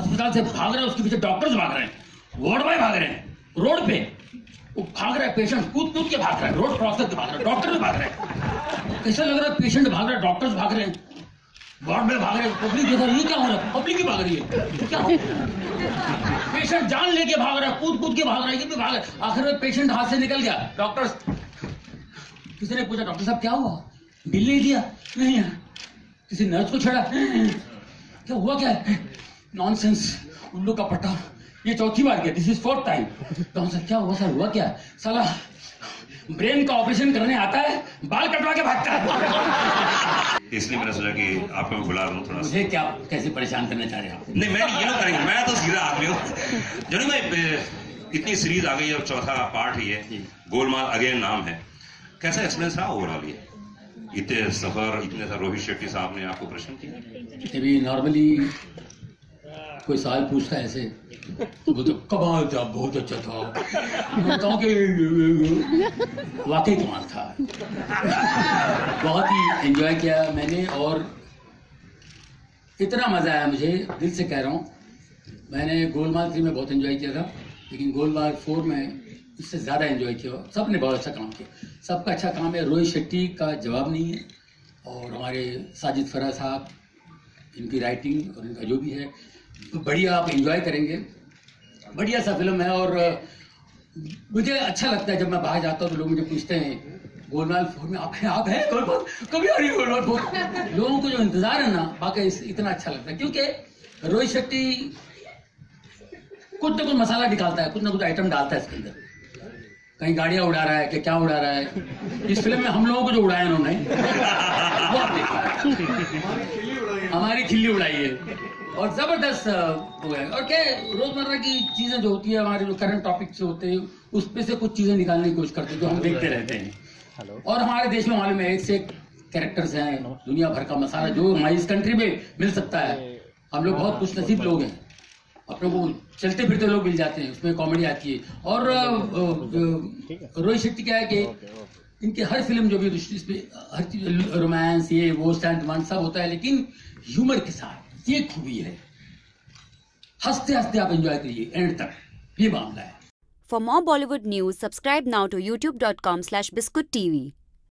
अस्पताल से भाग रहे हैं उसके पीछे डॉक्टर्स भाग रहे हैं वार्ड बॉय भाग रहे हैं रोड पे वो भाग रहा है पेशेंट कूद कूद के भाग रहा है रोड क्रॉस करके भाग रहा है डॉक्टर भी भाग रहे हैं कैसा लग रहा है पेशेंट भाग रहा है डॉक्टर्स भाग रहे हैं वार्ड में भाग रहे हैं पब्लिक देख रही है क्या हो रहा है पब्लिक ही भाग रही है क्या हो पेशेंट जान लेके भाग रहा है कूद कूद के भाग रहा है ये भी भाग रहा है आखिर में पेशेंट हाथ से निकल गया डॉक्टर्स किसी ने पूछा डॉक्टर साहब क्या हुआ बिल नहीं दिया नहीं किसी नर्स को छेड़ा क्या हुआ क्या नॉनसेंस उल्लू का पट्टा। ये चौथी बार किया। दिस इज़ फोर्थ टाइम तो सर क्या हुआ सर? हुआ क्या? साला ब्रेन का ऑपरेशन करने आता है बाल कटवा के भागता है। इसलिए मैंने सोचा कि आपको मैं बुला रहा हूँ थोड़ा मुझे क्या कैसे परेशान करना चाह रहे हैं आप? नहीं मैं ये ना करेंगे। मैं तो सीधा आदमी हूँ। जनी भाई इतनी सीरीज़ आ गई और चौथा पार्ट ही है। गोलमाल अगेन नाम है। कैसा एक्सपीरियंस रहा ओवरऑल ये? इतने सफ़र इतने रोहित शेट्टी साहब ने आपको प्रश्न किया? नॉर्मली कोई पूछता है ऐसे। वो तो कमाल था, बहुत अच्छा था। मैं बताऊँ कि, वाकई कमाल था। बहुत ही एंजॉय किया मैंने और इतना मज़ा आया मुझे, दिल से कह रहा हूँ। मैंने गोलमाल थ्री में बहुत एंजॉय किया था, लेकिन गोलमाल फोर में इससे ज़्यादा एंजॉय किया। सबने बहुत अच्छा काम किया। सबका अच्छा काम है, रोहित शेट्टी का जवाब नहीं है। और हमारे साजिद फरा साहब, इनकी राइटिंग और इनका जो भी है बढ़िया आप इंजॉय करेंगे। बढ़िया सा फ़िल्म है और मुझे अच्छा लगता है जब मैं बाहर जाता हूँ तो लोग मुझे पूछते हैं गोलमाल फोर में आप हैं आप हैं? गोलमाल कभी आ रही है गोलमाल फोर लोगों को जो इंतज़ार है ना वाकई इतना अच्छा लगता है। क्योंकि रोहित शेट्टी कुछ ना कुछ मसाला निकालता है कुछ ना कुछ आइटम डालता है इसके अंदर। कहीं गाड़ियाँ उड़ा रहा है कि क्या उड़ा रहा है? इस फ़िल्म में हम लोगों को जो उड़ाया उन्होंने हमारी खिल्ली उड़ाई है। और ज़बरदस्त है। और क्या रोज़मर्रा की चीज़ें जो होती है हमारे जो करंट टॉपिक से होते हैं उस पे से कुछ चीज़ें निकालने की कोशिश करते हैं जो हम देखते रहते हैं। और हमारे देश में मालूम है एक से एक कैरेक्टर्स हैं दुनिया भर का मसाला जो हमारी इस कंट्री में मिल सकता है। हम लोग बहुत खुश नसीब लोग हैं। अपने को चलते फिरते लोग मिल जाते हैं उसमें कॉमेडी आती है। और रोहित शेट्टी क्या है कि इनकी हर फ़िल्म जो भी इसमें हर चीज़ रोमांस ये वो स्टैंड वन सब होता है लेकिन ह्यूमर के साथ। ये खूबी है। हँसते हँसते आप एंजॉय करिए। एंड तक। ये मामला है। For more Bollywood news subscribe now to YouTube dot com slash biscuit TV